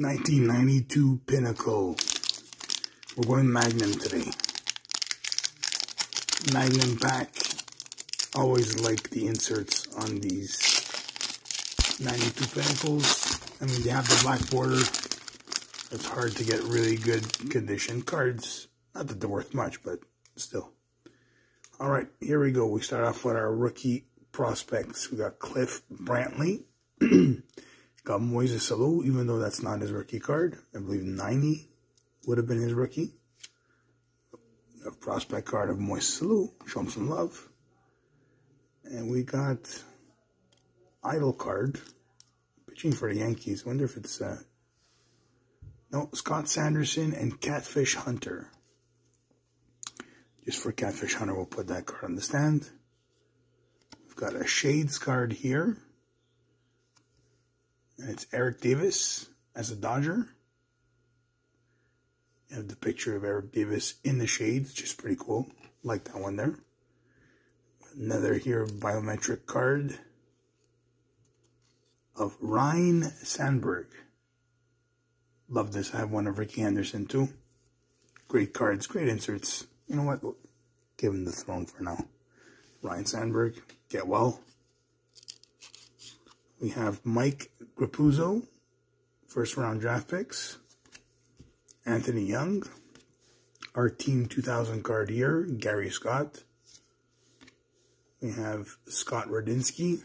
1992 Pinnacle. We're going Magnum today. Magnum pack. Always like the inserts on these 92 Pinnacles. I mean, they have the black border. It's hard to get really good condition cards. Not that they're worth much, but still. All right, here we go. We start off with our rookie prospects. We got Cliff Brantley. got Moises Alou, even though that's not his rookie card. I believe 90 would have been his rookie. A prospect card of Moises Alou. Show him some love. And we got idle card. Pitching for the Yankees. wonder if it's... Uh, no, Scott Sanderson and Catfish Hunter. Just for Catfish Hunter, we'll put that card on the stand. We've got a Shades card here. And it's Eric Davis as a Dodger. You have the picture of Eric Davis in the shades, which is pretty cool. Like that one there. Another here biometric card of Ryne Sandberg. Love this. I have one of Rickey Henderson too. Great cards, great inserts. You know what? give him the throne for now. Ryne Sandberg, get well. We have Mike Groppuso, first round draft picks. Anthony Young, our Team 2000 card here, Gary Scott. We have Scott Radinsky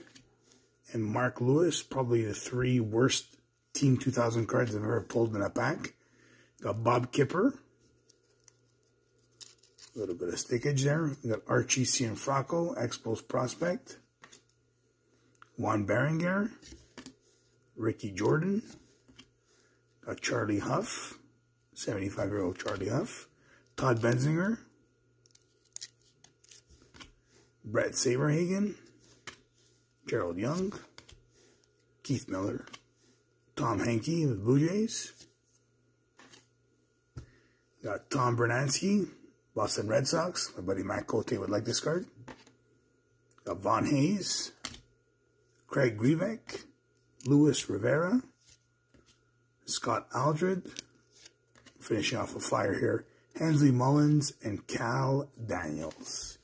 and Mark Lewis, probably the three worst Team 2000 cards I've ever pulled in a pack. Got Bob Kipper. A little bit of stickage there. We got Archie Cianfrocco, Expos Prospect. Juan Berenguer. Ricky Jordan. Got Charlie Hough, 75-year-old Charlie Hough. Todd Benzinger. Bret Saberhagen. Gerald Young. Keith Miller. Tom Henke with Blue Jays. Got Tom Brunansky, Boston Red Sox. My buddy Matt Cote would like this card. Got Von Hayes, Craig Grebeck, Luis Rivera, Scott Aldred. Finishing off a flyer here. Hensley Meulens and Kal Daniels.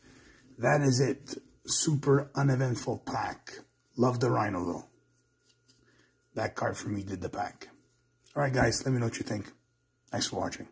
That is it. Super uneventful pack. Love the Ryno though that card for me did the pack. All right, guys, let me know what you think. Thanks for watching.